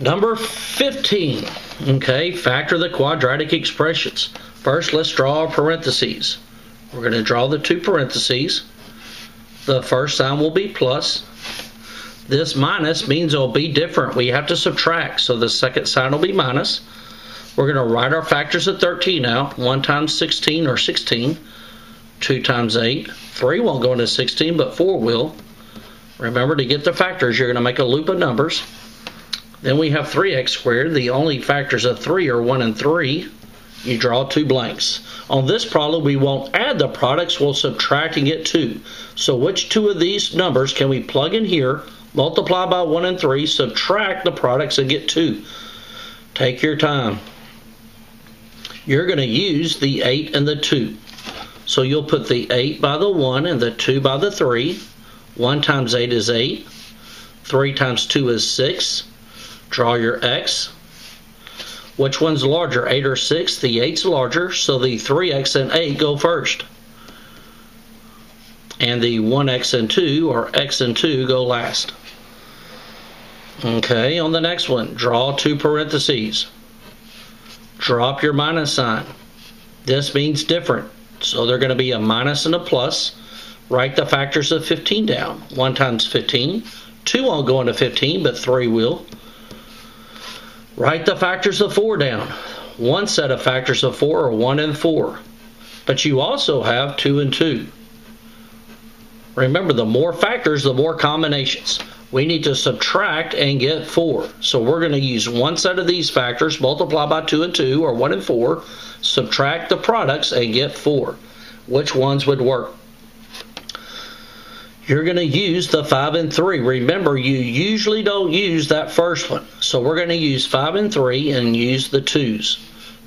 Number 15. Okay, factor the quadratic expressions. First, let's draw parentheses. We're going to draw the two parentheses. The first sign will be plus. This minus means it'll be different. We have to subtract, so the second sign will be minus. We're going to write our factors of 13 out. 1 times 16 or 16. 2 times 8. 3 won't go into 16, but 4 will. Remember to get the factors, you're going to make a loop of numbers. Then we have 3x squared. The only factors of 3 are 1 and 3. You draw two blanks. On this problem, we won't add the products, we'll subtract and get 2. So which two of these numbers can we plug in here, multiply by 1 and 3, subtract the products and get 2? Take your time. You're going to use the 8 and the 2. So you'll put the 8 by the 1 and the 2 by the 3. 1 times 8 is 8. 3 times 2 is 6. Draw your X. Which one's larger, 8 or 6? The 8's larger, so the 3x and 8 go first. And the 1x and 2, or x and 2, go last. Okay, on the next one, draw two parentheses. Drop your minus sign. This means different, so they're going to be a minus and a plus. Write the factors of 15 down. 1 times 15. 2 won't go into 15, but 3 will. Write the factors of 4 down. One set of factors of 4 are 1 and 4. But you also have 2 and 2. Remember, the more factors, the more combinations. We need to subtract and get 4. So we're going to use one set of these factors, multiply by 2 and 2, or 1 and 4, subtract the products, and get 4. Which ones would work? You're going to use the 5 and 3. Remember, you usually don't use that first one. So we're going to use 5 and 3 and use the 2's.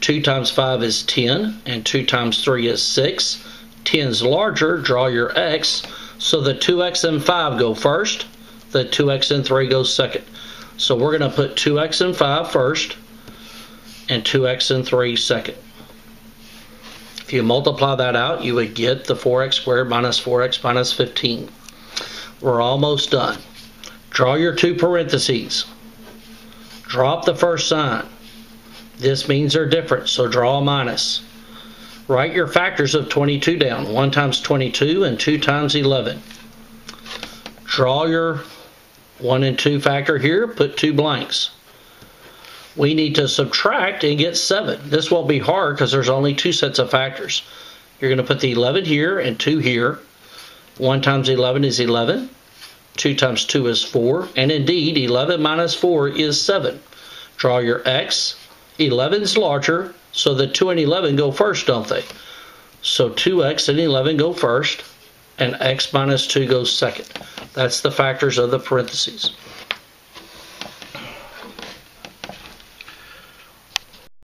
2 times 5 is 10, and 2 times 3 is 6. 10 is larger, draw your x. So the 2x and 5 go first, the 2x and 3 go second. So we're going to put 2x and 5 first, and 2x and 3 second. If you multiply that out, you would get the 4x squared minus 4x minus 15. We're almost done. Draw your two parentheses. Drop the first sign. This means they're different, so draw a minus. Write your factors of 22 down. 1 times 22 and 2 times 11. Draw your 1 and 2 factor here. Put two blanks. We need to subtract and get 7. This won't be hard because there's only two sets of factors. You're going to put the 11 here and 2 here. 1 times 11 is 11. 2 times 2 is 4. And indeed, 11 minus 4 is 7. Draw your x. 11 is larger, so the 2 and 11 go first, don't they? So 2x and 11 go first, and x minus 2 goes second. That's the factors of the parentheses.